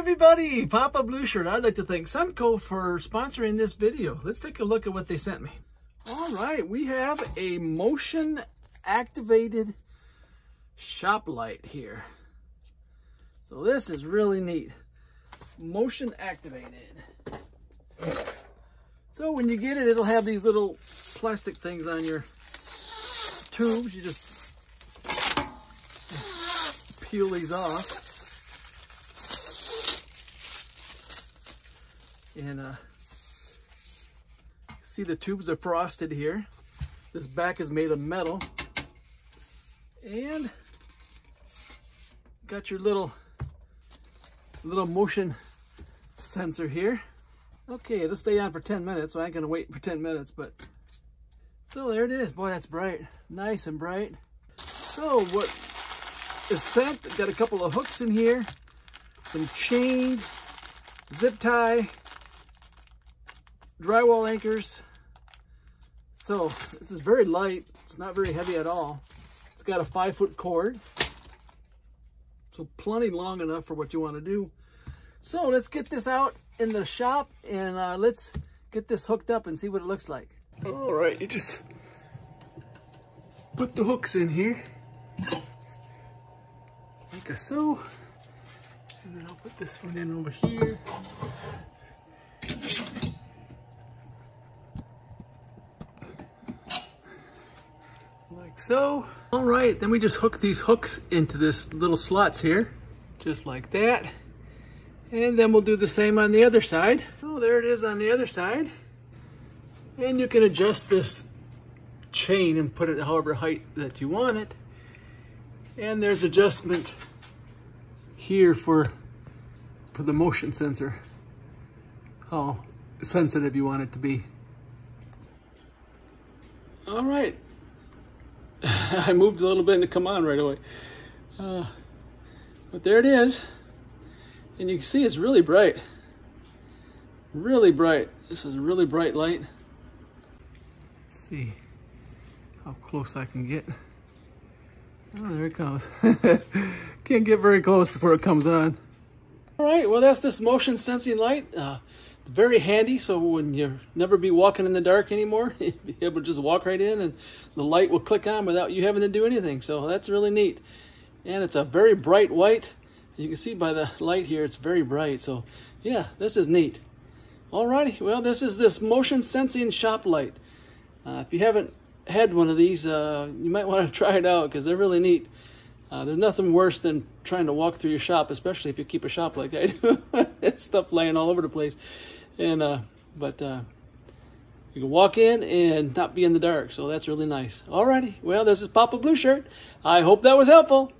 everybody, Papa Blue Shirt. I'd like to thank Sunco for sponsoring this video. Let's take a look at what they sent me. All right, we have a motion activated shop light here. So this is really neat. Motion activated. So when you get it, it'll have these little plastic things on your tubes. You just peel these off. And uh, see the tubes are frosted here. This back is made of metal. And got your little little motion sensor here. Okay, it'll stay on for 10 minutes, so I ain't gonna wait for 10 minutes, but so there it is. Boy, that's bright. Nice and bright. So what is sent, got a couple of hooks in here, some chains, zip tie, drywall anchors. So this is very light. It's not very heavy at all. It's got a five foot cord. So plenty long enough for what you want to do. So let's get this out in the shop and uh, let's get this hooked up and see what it looks like. All right, you just put the hooks in here, like so. And then I'll put this one in over here. Like so. All right, then we just hook these hooks into this little slots here, just like that. And then we'll do the same on the other side. Oh, there it is on the other side. And you can adjust this chain and put it however height that you want it. And there's adjustment here for, for the motion sensor, how sensitive you want it to be. All right. I moved a little bit and come on right away. Uh, but there it is. And you can see it's really bright. Really bright. This is a really bright light. Let's see how close I can get. Oh, there it goes. Can't get very close before it comes on. All right, well, that's this motion sensing light. Uh, it's very handy, so when you never be walking in the dark anymore, you'll be able to just walk right in and the light will click on without you having to do anything. So that's really neat. And it's a very bright white. You can see by the light here, it's very bright. So yeah, this is neat. Alrighty, well, this is this motion sensing shop light. Uh, if you haven't had one of these, uh, you might want to try it out because they're really neat. Uh, there's nothing worse than trying to walk through your shop, especially if you keep a shop like I do. It's Stuff laying all over the place. And uh, But uh, you can walk in and not be in the dark, so that's really nice. Alrighty, well, this is Papa Blue Shirt. I hope that was helpful.